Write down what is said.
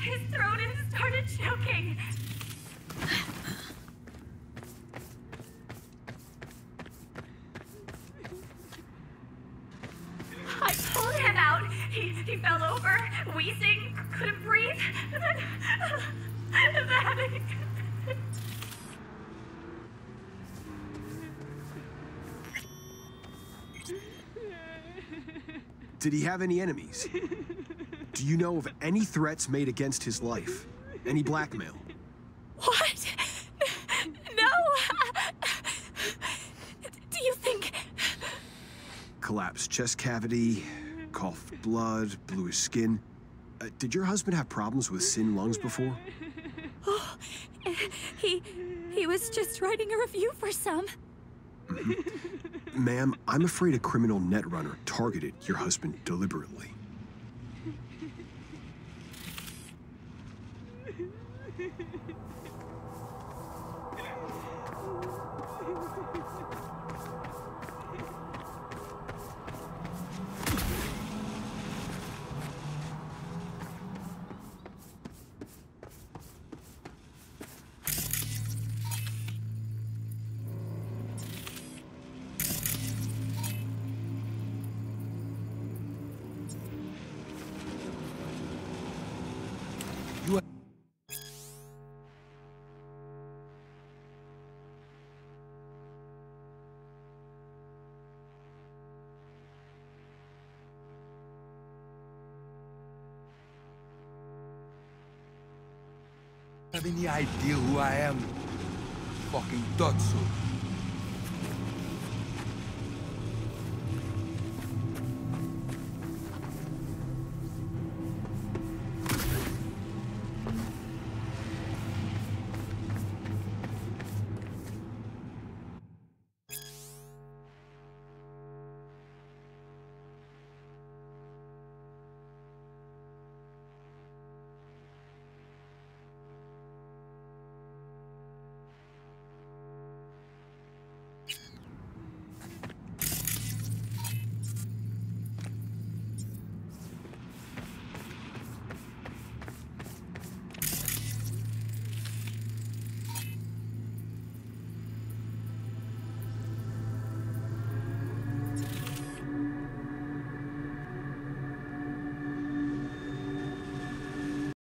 He, he his throat and started choking. I pulled him out. He, he fell over, wheezing, couldn't breathe. And then, then Did he have any enemies? Do you know of any threats made against his life? Any blackmail? What? No! Do you think. Collapsed chest cavity, coughed blood, blew his skin. Uh, did your husband have problems with synlungs before? Oh, he. he was just writing a review for some. Ma'am, I'm afraid a criminal netrunner targeted your husband deliberately. Have any idea who I am? Fucking so.